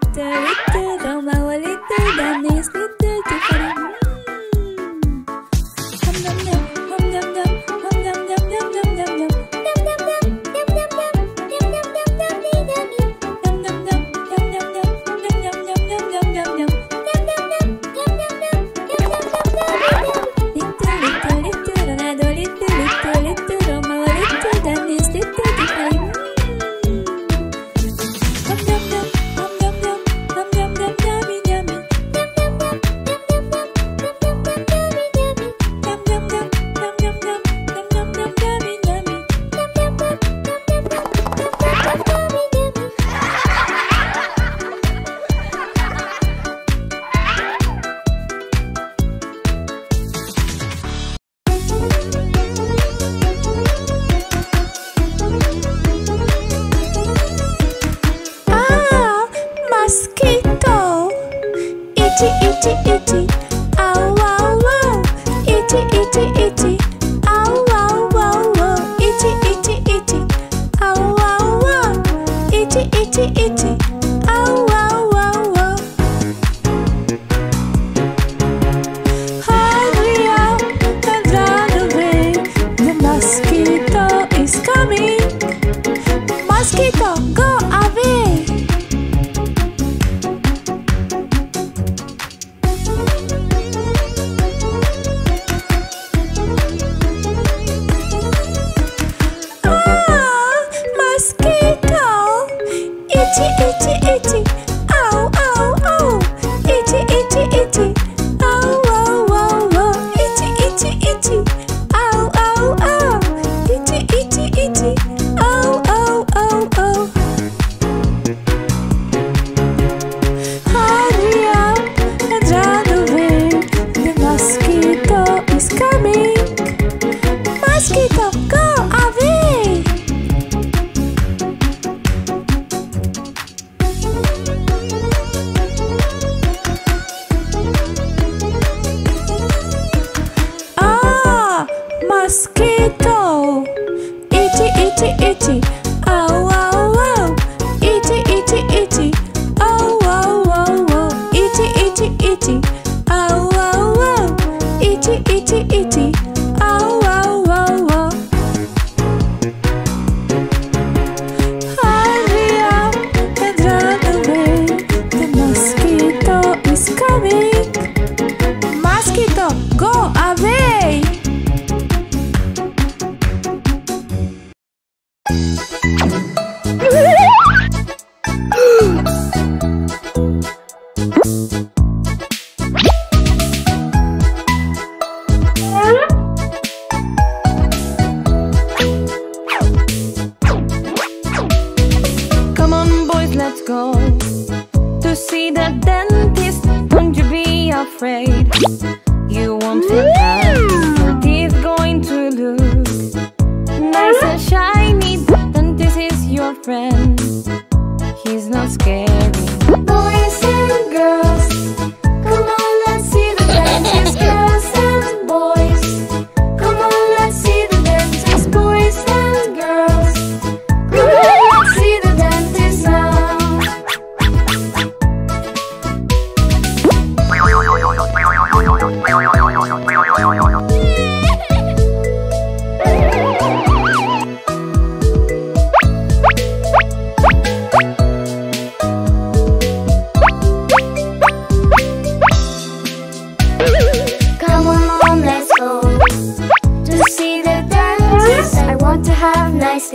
Day. itty, itty, itty. Ow. Itty, itty, itty. Ow. Itty, itty, itty. Ow. Itty, itty, itty. itchy, itchy, itchy. mosquito. Itty, itty, itty. Oh, oh, oh. Itty, itty, itty. Oh, oh, oh, oh. Itty, itty, itty. Oh, oh, oh. Itty, itty, itty. let's go To see the dentist, don't you be afraid. You won't feel bad, your teeth going to look Nice and shiny, dentist is your friend. He's not scared.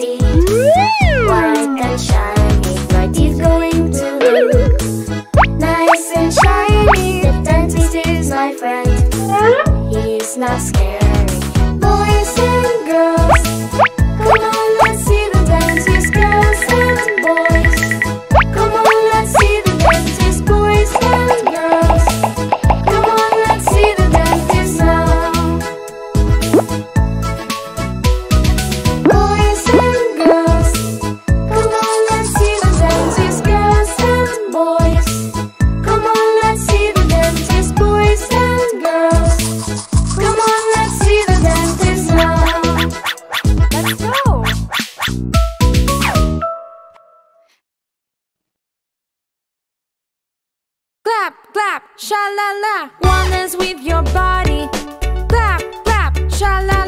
White and shiny My teeth going to look Nice and shiny The dentist is my friend. He's not scared. clap, sha la la. dance with your body. Clap, clap, sha la.